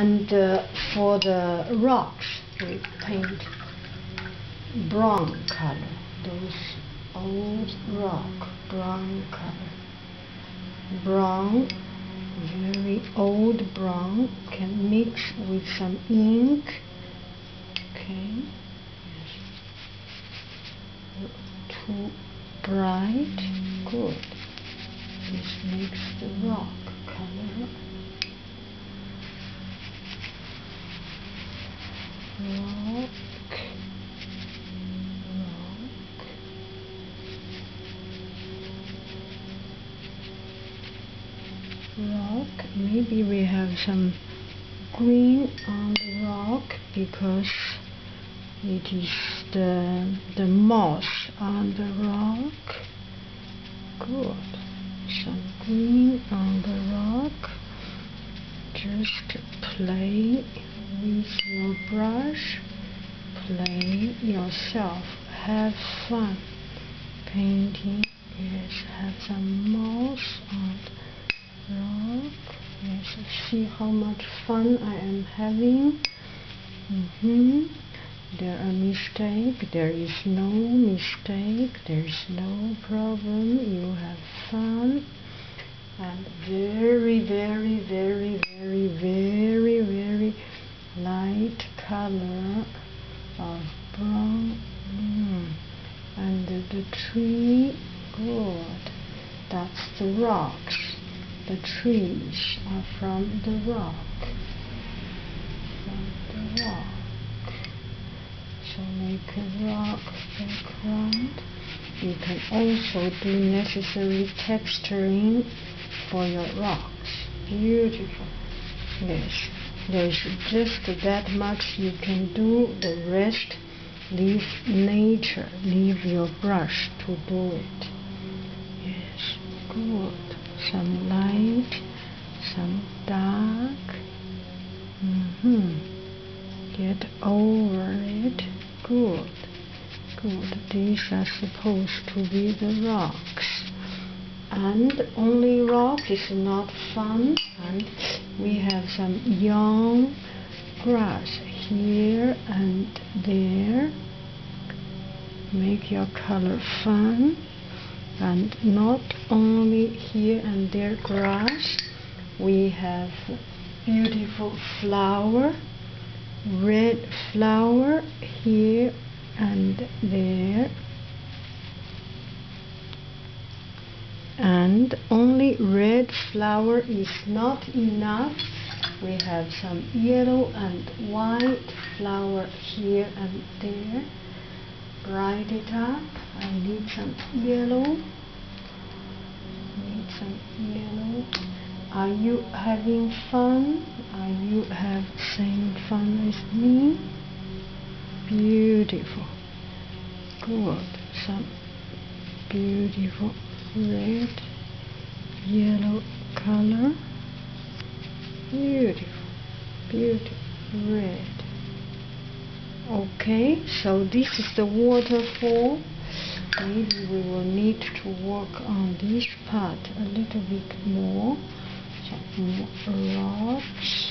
And uh, for the rocks, we paint brown color. Those old rock, brown color. Brown, very old brown, can mix with some ink. Okay. Too bright. Good. This makes the rock color. Rock. Rock. Rock. Maybe we have some green on the rock because it is the the moss on the rock. Good. Some green on the rock. Just play with your brush. Play yourself. Have fun painting. Yes, have some moss on see how much fun I am having. Mm -hmm. There are mistake. There is no mistake. There is no problem. You have fun. And very, very, very, very, very, very light color of brown. Mm. And the, tree, good. That's the rocks. The trees are from the rock. From the rock. So make a rock background. You can also do necessary texturing for your rocks. Beautiful. Yes. There's just that much you can do. The rest, leave nature, leave your brush to do it. Yes, good. Some light, some dark. Mm-hmm. Get over it. Good. Good. These are supposed to be the rocks. And only rock is not fun. And we have some young grass here and there. Make your color fun. And not only here and there grass, we have beautiful flower, red flower here and there. And only red flower is not enough. We have some yellow and white flower here and there. Bright it up. I need some yellow. Need some yellow. Are you having fun? Are you have same fun as me? Beautiful. Good. Some beautiful red, yellow color. Beautiful. Beautiful. Red. Okay, so this is the waterfall. Maybe we will need to work on this part a little bit more. Some more rocks.